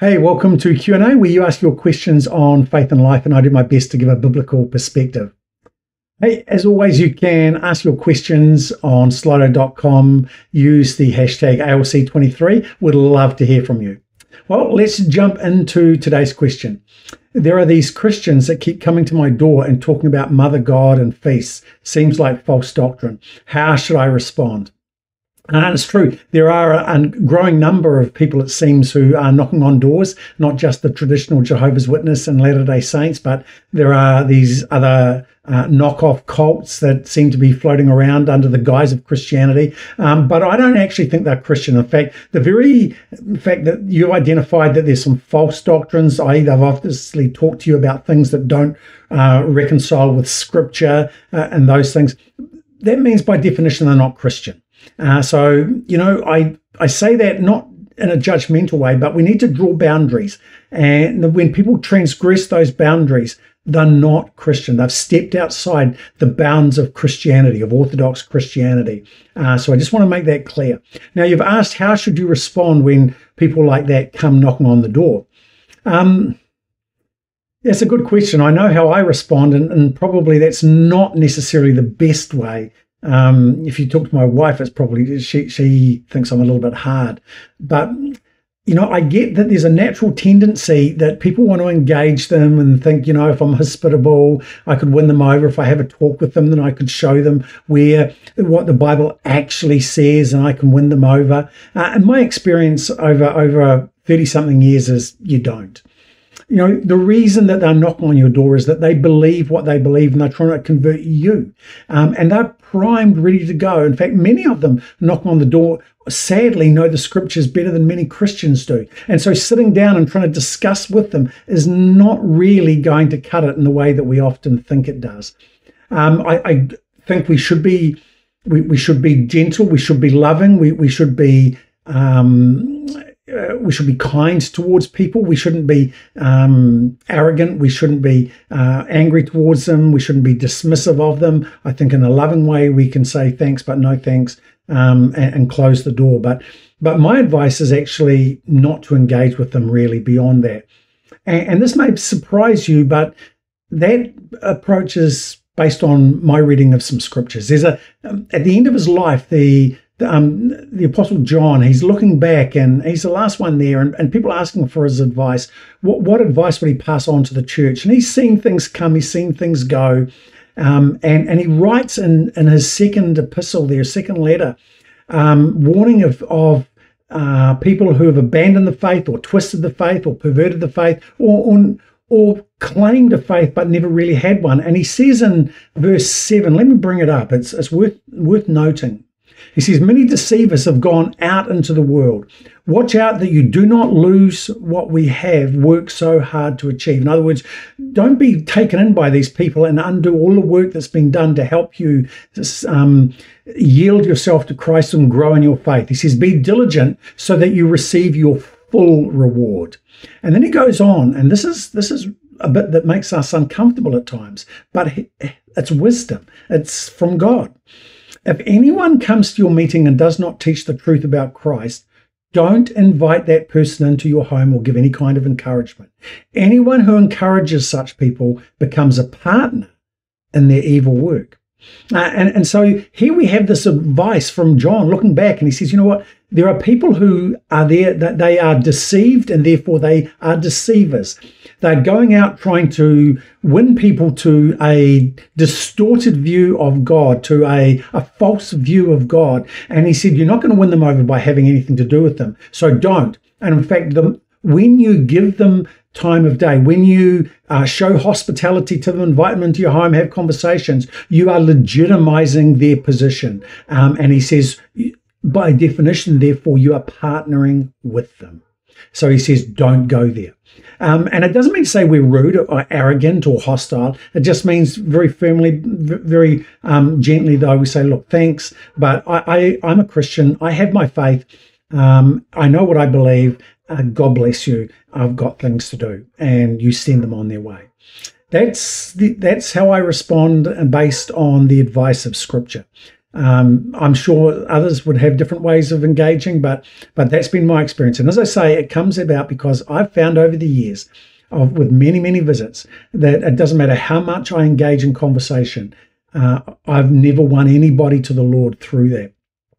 Hey, welcome to Q&A where you ask your questions on faith and life and I do my best to give a biblical perspective. Hey, as always, you can ask your questions on slido.com. Use the hashtag ALC23. Would love to hear from you. Well, let's jump into today's question. There are these Christians that keep coming to my door and talking about Mother God and feasts. Seems like false doctrine. How should I respond? And it's true. There are a growing number of people, it seems, who are knocking on doors, not just the traditional Jehovah's Witness and Latter day Saints, but there are these other uh, knockoff cults that seem to be floating around under the guise of Christianity. Um, but I don't actually think they're Christian. In fact, the very fact that you identified that there's some false doctrines, i.e., they've obviously talked to you about things that don't uh, reconcile with Scripture uh, and those things, that means by definition they're not Christian. Uh, so, you know, I, I say that not in a judgmental way, but we need to draw boundaries. And when people transgress those boundaries, they're not Christian. They've stepped outside the bounds of Christianity, of Orthodox Christianity. Uh, so I just want to make that clear. Now, you've asked how should you respond when people like that come knocking on the door? Um, that's a good question. I know how I respond, and, and probably that's not necessarily the best way um, if you talk to my wife, it's probably she she thinks I'm a little bit hard, but you know, I get that there's a natural tendency that people want to engage them and think, you know, if I'm hospitable, I could win them over. If I have a talk with them, then I could show them where what the Bible actually says, and I can win them over. Uh, and my experience over over thirty something years is you don't you know, the reason that they're knocking on your door is that they believe what they believe and they're trying to convert you. Um, and they're primed, ready to go. In fact, many of them knock on the door, sadly, know the scriptures better than many Christians do. And so sitting down and trying to discuss with them is not really going to cut it in the way that we often think it does. Um, I, I, think we should be. We, we should be gentle. We should be loving. We, we should be um, uh, we should be kind towards people. We shouldn't be um, arrogant. We shouldn't be uh, angry towards them. We shouldn't be dismissive of them. I think in a loving way we can say thanks, but no thanks, um, and, and, close the door. But but my advice is actually not to engage with them really beyond that. And, and this may surprise you, but that approach is based on my reading of some scriptures. There's a um, at the end of his life the um, the Apostle John, he's looking back and he's the last one there, and, and people asking for his advice. What, what advice would he pass on to the church? And he's seen things come, he's seen things go. Um, and, and he writes in, in his second epistle, their second letter, um, warning of, of uh, people who have abandoned the faith or twisted the faith or perverted the faith or, or, or claimed a faith but never really had one. And he says in verse 7, let me bring it up, it's, it's worth, worth noting. He says, Many deceivers have gone out into the world. Watch out that you do not lose what we have worked so hard to achieve. In other words, don't be taken in by these people and undo all the work that's been done to help you um, yield yourself to Christ and grow in your faith. He says, Be diligent so that you receive your full reward. And then he goes on, and this is this is a bit that makes us uncomfortable at times, but it's wisdom. It's from God. If anyone comes to your meeting and does not teach the truth about Christ, don't invite that person into your home or give any kind of encouragement. Anyone who encourages such people becomes a partner in their evil work. Uh, and, and so here we have this advice from John looking back, and he says, you know what? There are people who are there that they are deceived, and therefore they are deceivers. They're going out trying to win people to a distorted view of God, to a, a false view of God. And he said, You're not going to win them over by having anything to do with them. So don't. And in fact, the, when you give them time of day, when you uh, show hospitality to them, invite them into your home, have conversations, you are legitimizing their position. Um, and he says, by definition, therefore, you are partnering with them. So he says, don't go there. Um, and it doesn't mean to say we're rude or arrogant or hostile. It just means very firmly, very um, gently, though, we say, look, thanks, but I, I, am a Christian. I have my faith. Um, I know what I believe. Uh, God bless you. I've got things to do. And you send them on their way. That's the, that's how I respond and based on the advice of Scripture. Um, I'm sure others would have different ways of engaging, but but that's been my experience. And as I say, it comes about because I've found over the years of with many many visits that it doesn't matter how much I engage in conversation, uh, I've never won anybody to the Lord through that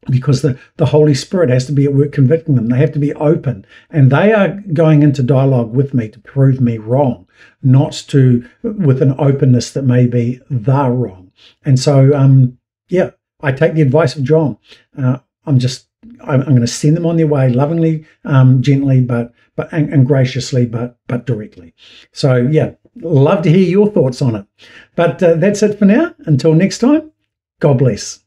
because the, the Holy Spirit has to be at work convicting them. They have to be open. And they are going into dialogue with me to prove me wrong, not to with an openness that may be the wrong. And so, um, yeah, I take the advice of John. Uh, I'm just I'm, I'm, going to send them on their way lovingly, um, gently, but but and, and, graciously, but but directly. So yeah, love to hear your thoughts on it. But uh, that's it for now. Until next time, God bless.